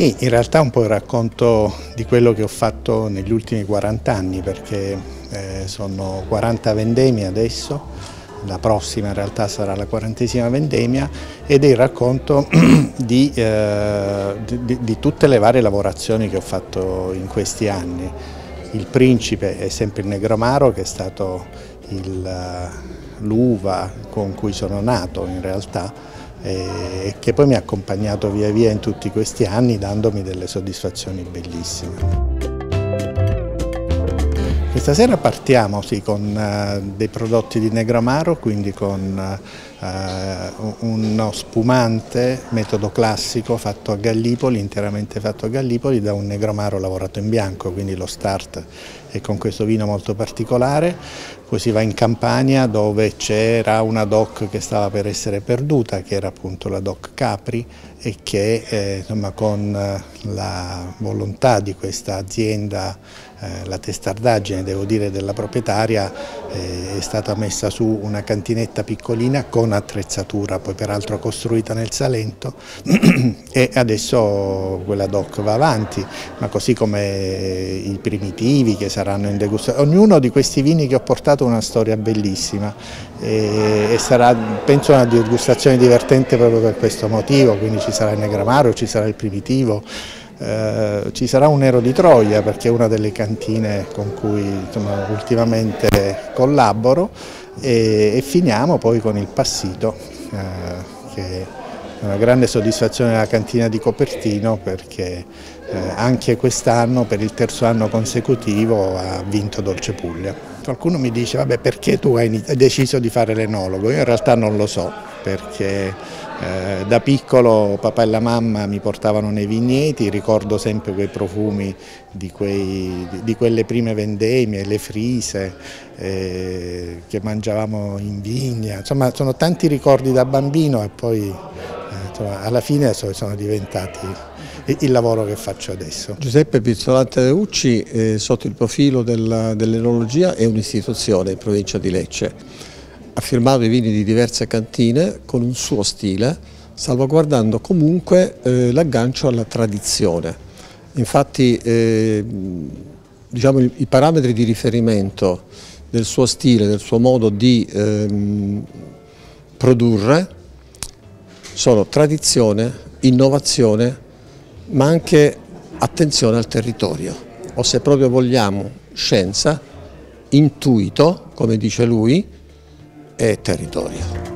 Sì, in realtà un po' il racconto di quello che ho fatto negli ultimi 40 anni perché eh, sono 40 vendemmie adesso, la prossima in realtà sarà la quarantesima vendemmia ed è il racconto di, eh, di, di tutte le varie lavorazioni che ho fatto in questi anni. Il principe è sempre il negromaro che è stato l'uva con cui sono nato in realtà e che poi mi ha accompagnato via via in tutti questi anni dandomi delle soddisfazioni bellissime. Questa sera partiamo sì, con uh, dei prodotti di Negramaro, quindi con uh, uno spumante metodo classico fatto a Gallipoli, interamente fatto a Gallipoli da un Negramaro lavorato in bianco, quindi lo start è con questo vino molto particolare. Poi si va in Campania dove c'era una DOC che stava per essere perduta, che era appunto la DOC Capri e che eh, insomma, con la volontà di questa azienda eh, la testardaggine devo dire della proprietaria eh, è stata messa su una cantinetta piccolina con attrezzatura poi peraltro costruita nel Salento e adesso quella DOC va avanti ma così come i primitivi che saranno in degustazione. Ognuno di questi vini che ho portato ha una storia bellissima e, e sarà penso una degustazione divertente proprio per questo motivo quindi ci sarà il Negramaro, ci sarà il primitivo eh, ci sarà un Nero di Troia perché è una delle cantine con cui insomma, ultimamente collaboro e, e, finiamo poi con il Passito eh, che è una grande soddisfazione della cantina di Copertino perché eh, anche quest'anno per il terzo anno consecutivo ha vinto Dolce Puglia. Qualcuno mi dice vabbè perché tu hai deciso di fare l'enologo? Io in realtà non lo so perché eh, da piccolo papà e la mamma mi portavano nei vigneti, ricordo sempre quei profumi di, quei, di quelle prime vendemmie, le frise eh, che mangiavamo in vigna, insomma sono tanti ricordi da bambino e poi eh, insomma, alla fine sono diventati il lavoro che faccio adesso. Giuseppe Pizzolante Reucci eh, sotto il profilo dell'enologia è un'istituzione in provincia di Lecce ha firmato i vini di diverse cantine con un suo stile, salvaguardando comunque eh, l'aggancio alla tradizione. Infatti eh, diciamo, i, parametri di riferimento del suo stile, del suo modo di ehm, produrre sono tradizione, innovazione, ma anche attenzione al territorio, o se proprio vogliamo scienza, intuito, come dice lui, e territorio.